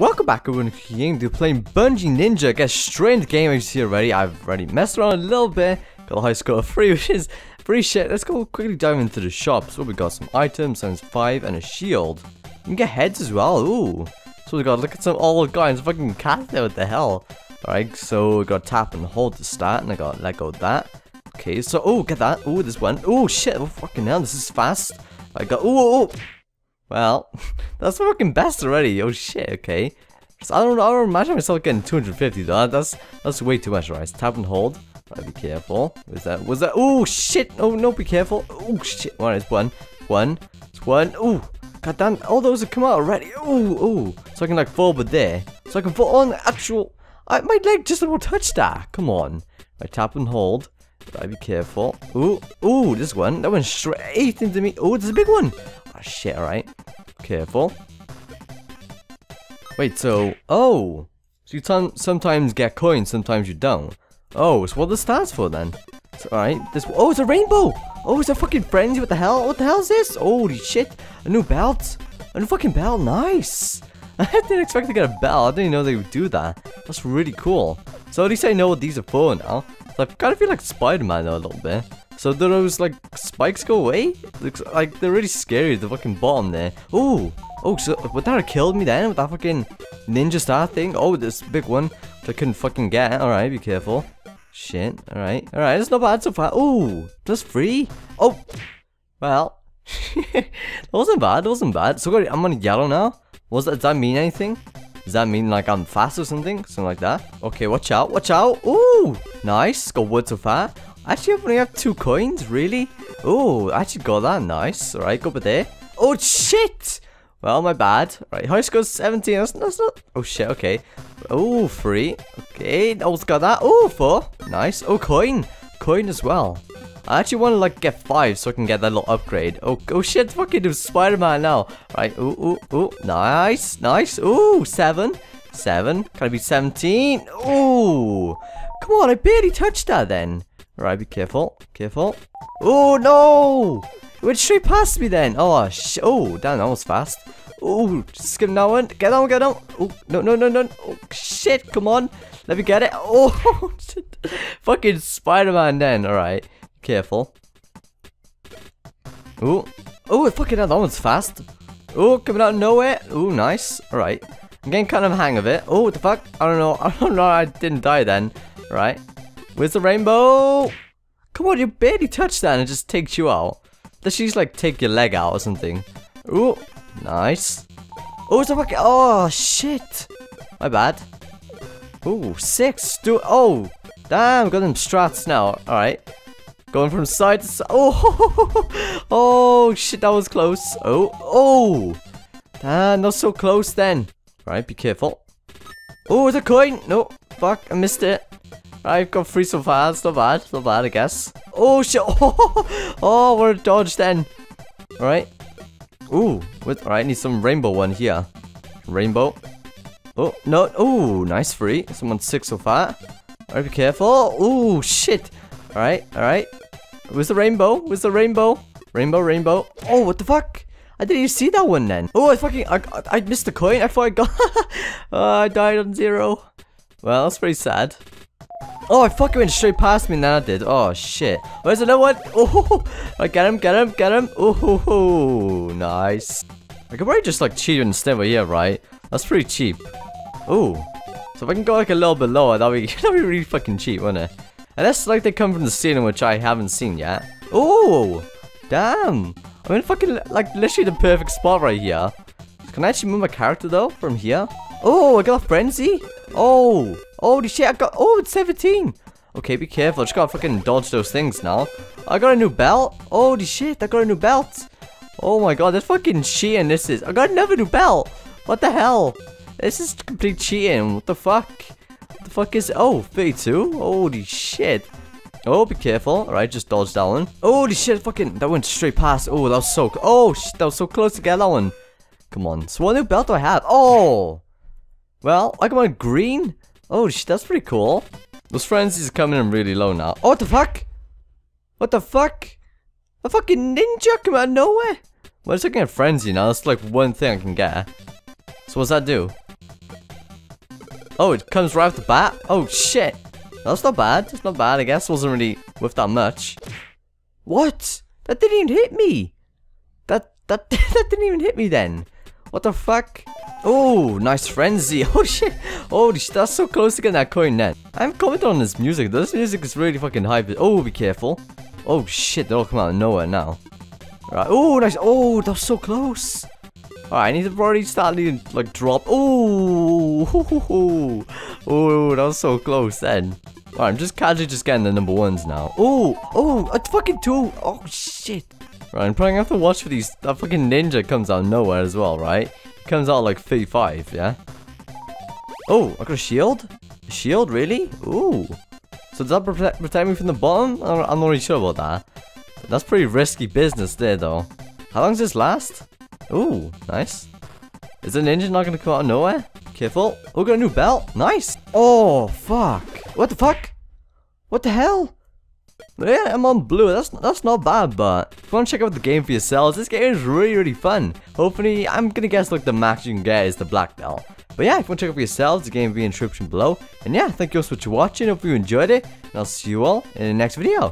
welcome back everyone to playing Bungee Ninja. Get straight into game as you see already. I've already messed around a little bit. Got a high score of 3 which is pretty shit. Let's go quickly dive into the shop. So we got some items, times 5 and a shield. You can get heads as well, ooh. So we got, look at some old guys, fucking cat there, what the hell. Alright, so we got tap and hold to start and I got let go of that. Okay, so, oh, get that. Oh, this one. Oh, shit, oh, fucking hell, this is fast. I got, oh, oh. Well, that's fucking best already. Oh shit, okay. So I don't I don't imagine myself getting 250 though. That's that's way too much, right? Tap and hold. Right, be careful. Was that was that oh shit! Oh no, be careful. Oh shit. Alright, it's one. One. It's one. Oh god damn all those have come out already. Oh, oh. So I can like fall but there. So I can fall on the actual I, my leg just about touched that. Come on. Right, tap and hold. Gotta be careful. Ooh, ooh, this one. That went straight into me. Oh, there's a big one. Oh, shit, alright. Careful. Wait, so... Oh! So you sometimes get coins, sometimes you don't. Oh, so what this stands for then? Alright, this... Oh, it's a rainbow! Oh, it's a fucking frenzy, what the hell? What the hell is this? Holy shit! A new belt! A new fucking belt, nice! I didn't expect to get a belt, I didn't know they would do that. That's really cool. So at least I know what these are for now. So I kind of feel like Spider-Man a little bit. So do those like spikes go away? Looks like they're really scary. The fucking bottom there. Oh, oh, so would that have killed me then with that fucking ninja star thing? Oh, this big one I couldn't fucking get. All right, be careful. Shit. All right, all right. It's not bad so far. Oh, just free. Oh, well, that wasn't bad. That wasn't bad. So I'm on yellow now. Was that? Does that mean anything? Does that mean like I'm fast or something? Something like that? Okay, watch out, watch out. Ooh, nice. Got wood so far. Actually, I only have two coins, really? Oh, I actually got that. Nice. Alright, go over there. Oh, shit! Well, my bad. Right, high score 17. That's, that's not... Oh, shit, okay. Oh, free. Okay, almost got that. Oh, four. Nice. Oh, coin. Coin as well. I actually want to, like, get five so I can get that little upgrade. Oh, oh shit, fucking Spider-Man now. Right, ooh, ooh, ooh. Nice, nice. Ooh, seven. Seven. Can I be 17? Ooh. Come on, I barely touched that then. Right, be careful. Careful. Oh, no! It went straight past me then. Oh, sh oh, damn, that was fast. Oh, skip that one. Get on, get on. Oh, no, no, no, no. Oh, shit, come on. Let me get it. Oh, fucking Spider-Man then. Alright, careful. Oh, oh, fucking hell, that one's fast. Oh, coming out of nowhere. Oh, nice. Alright. I'm getting kind of a hang of it. Oh, what the fuck? I don't know. I don't know. I didn't die then. Right. Where's the rainbow? Come on, you barely touch that and it just takes you out. Does she just like take your leg out or something? Ooh, nice. Oh, it's a fucking. Oh, shit. My bad. Ooh, six. Do Oh, damn. Got them strats now. Alright. Going from side to side. Oh, oh, shit. That was close. Oh, oh. Damn, not so close then. Alright, be careful. Oh, it's a coin. No, fuck. I missed it. I've got three so far. It's not bad. Not bad, I guess. Oh, shit. Oh, oh what a dodge then. Alright. Ooh. With, alright, need some rainbow one here. Rainbow. Oh, no. Oh, nice free. Someone six so far. Alright, be careful. Oh, shit. Alright, alright. Where's the rainbow? Where's the rainbow? Rainbow, rainbow. Oh, what the fuck? I didn't even see that one then. Oh, I fucking, I, I missed the coin. I thought I got, oh, I died on zero. Well, that's pretty sad. Oh, I fucking went straight past me then I did. Oh, shit. Where's another one? Oh, I get him, get him, get him. Oh, nice. I could probably just like cheat instead of here, right? That's pretty cheap. Oh, so if I can go like a little bit lower, that'd be, that'd be really fucking cheap, wouldn't it? Unless like they come from the ceiling, which I haven't seen yet. Oh, damn. I'm in fucking like literally the perfect spot right here. Can I actually move my character though from here? Oh, I got a frenzy. Oh, Holy shit, I got- Oh, it's 17! Okay, be careful. I just gotta fucking dodge those things now. I got a new belt. Holy shit, I got a new belt. Oh my god, that's fucking cheating this is. I got another new belt. What the hell? This is complete cheating. What the fuck? What the fuck is- Oh, 32? Holy shit. Oh, be careful. Alright, just dodge that one. Holy shit, fucking- That went straight past. Oh, that was so- Oh, shit, that was so close to get that one. Come on. So what new belt do I have? Oh! Well, I got a green. Oh, that's pretty cool. Those frenzies are coming in really low now. Oh, what the fuck? What the fuck? A fucking ninja come out of nowhere? Well, it's looking at frenzy now. That's like one thing I can get. So what's that do? Oh, it comes right off the bat? Oh, shit. That's not bad. That's not bad, I guess. Wasn't really worth that much. What? That didn't even hit me. That, that, that didn't even hit me then. What the fuck? Oh, nice frenzy. Oh shit. Oh, that's so close to getting that coin net. I'm commenting on this music. This music is really fucking hype. Oh, be careful. Oh shit, they all come out of nowhere now. Right. Oh, nice. Oh, that's so close. Alright, I need to already start needing, like, drop. Oh, oh, that was so close then. Alright, I'm just casually just getting the number ones now. Oh, oh, a fucking two. Oh, shit. Right, I'm probably gonna have to watch for these. That fucking ninja comes out of nowhere as well, right? Comes out like 35, yeah? Oh, I got a shield? A shield, really? Ooh. So does that protect, protect me from the bottom? I'm not really sure about that. That's pretty risky business there, though. How long does this last? Ooh, nice. Is the ninja not gonna come out of nowhere? Careful. Oh, got a new belt. Nice. Oh, fuck. What the fuck? What the hell? Yeah, I'm on blue. That's that's not bad, but if you want to check out the game for yourselves, this game is really, really fun. Hopefully, I'm gonna guess like the max you can get is the black belt. But yeah, if you want to check out for yourselves, the game will be in the description below. And yeah, thank you all so much for watching. Hope you enjoyed it. And I'll see you all in the next video.